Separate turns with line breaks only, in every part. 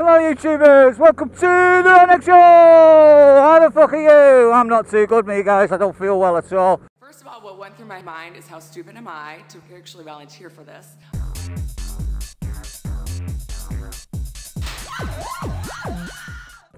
Hello YouTubers, welcome to the next show! How the fuck are you? I'm not too good me guys, I don't feel well at all.
First of all, what went through my mind is how stupid am I to actually volunteer for this?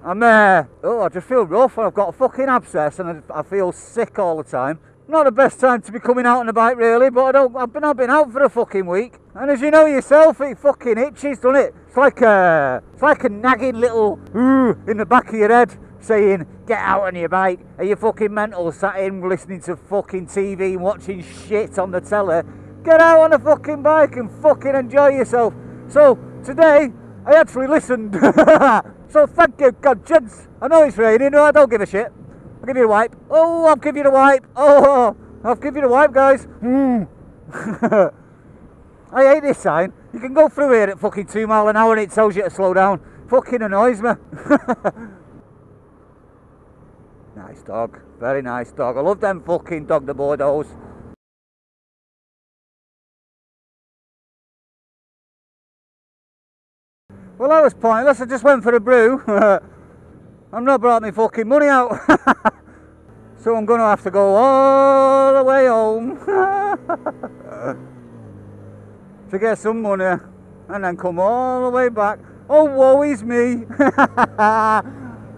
I'm uh, oh I just feel rough and I've got a fucking abscess and I, I feel sick all the time. Not the best time to be coming out on a bike really, but I don't I've been I've been out for a fucking week. And as you know yourself, it fucking itches, doesn't it? It's like a it's like a nagging little ooh in the back of your head saying, get out on your bike. Are you fucking mental sat in listening to fucking TV and watching shit on the telly? Get out on a fucking bike and fucking enjoy yourself. So today I actually listened. so thank you, conscience. I know it's raining, I don't give a shit. I'll give you a wipe. Oh, I'll give you the wipe. Oh, I'll give you the wipe, guys. Mm. I hate this sign. You can go through here at fucking two mile an hour and it tells you to slow down. Fucking annoys me. nice dog. Very nice dog. I love them fucking dogue de Bordeaux. Well, that was pointless. I just went for a brew. I've not brought my fucking money out. so I'm going to have to go all the way home to get some money and then come all the way back. Oh, woe is me. oh,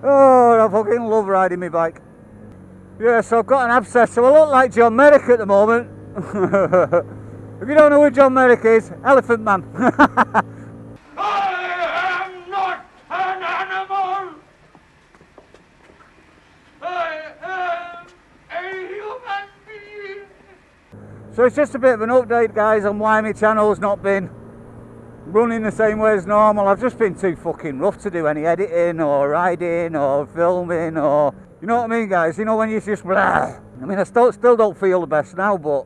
I fucking love riding my bike. Yeah, so I've got an abscess, so I look like John Merrick at the moment. if you don't know who John Merrick is, Elephant Man. So it's just a bit of an update guys on why my channel's not been running the same way as normal. I've just been too fucking rough to do any editing or riding or filming or... You know what I mean guys? You know when you just... Blah. I mean I still, still don't feel the best now but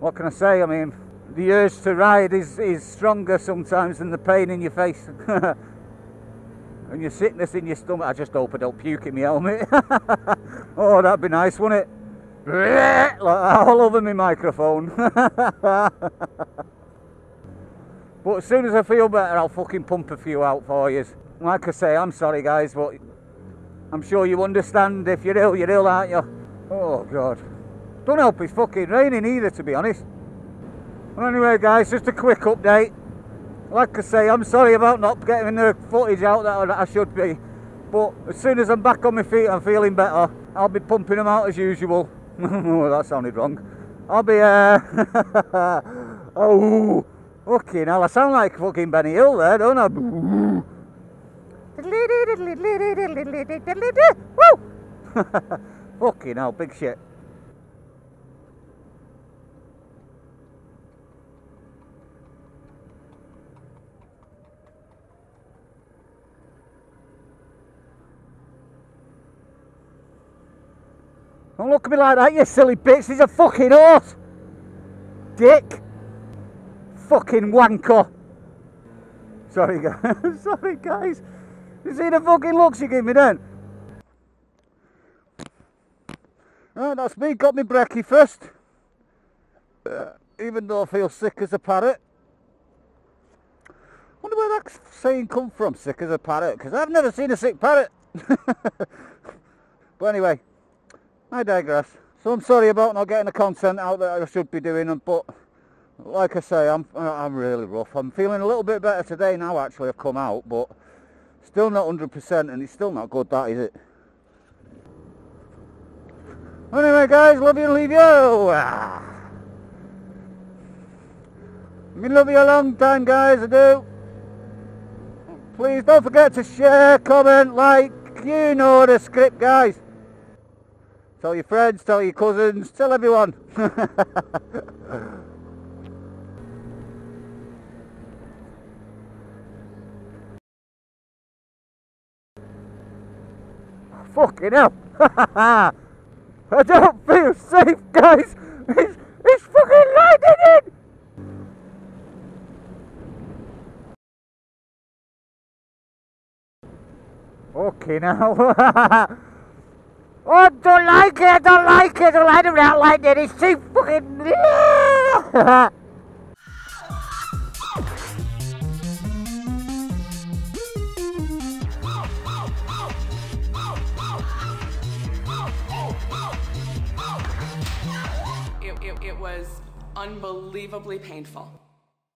what can I say? I mean the urge to ride is, is stronger sometimes than the pain in your face. and your sickness in your stomach. I just hope I don't puke in my helmet. oh that'd be nice wouldn't it? All over my microphone. but as soon as I feel better, I'll fucking pump a few out for you. Like I say, I'm sorry guys, but I'm sure you understand. If you're ill, you're ill, aren't you? Oh God. Don't help it's fucking raining either, to be honest. Well, anyway, guys, just a quick update. Like I say, I'm sorry about not getting the footage out that I should be. But as soon as I'm back on my feet, I'm feeling better. I'll be pumping them out as usual. oh, that sounded wrong. I'll be, uh... oh, fucking hell, I sound like fucking Benny Hill there, don't I? Woo! fucking hell, big shit. Don't look at me like that, you silly bitch. He's a fucking horse. Dick. Fucking wanker. Sorry, guys. Sorry, guys. You see the fucking looks you give me then? Right, that's me. Got me brekkie first. Uh, even though I feel sick as a parrot. wonder where that saying come from, sick as a parrot, because I've never seen a sick parrot. but anyway, I digress. So I'm sorry about not getting the content out that I should be doing, but like I say, I'm I'm really rough. I'm feeling a little bit better today now. Actually, I've come out, but still not 100%, and it's still not good. That is it. Anyway, guys, love you and leave you. Ah. I've been love you a long time, guys. I do. Please don't forget to share, comment, like. You know the script, guys. Tell your friends, tell your cousins, tell everyone. Fucking hell. I don't feel safe, guys. It's, it's fucking lightning Okay now. I don't like it, I don't like it, I don't like him out like it, it's too fucking...
It was unbelievably painful.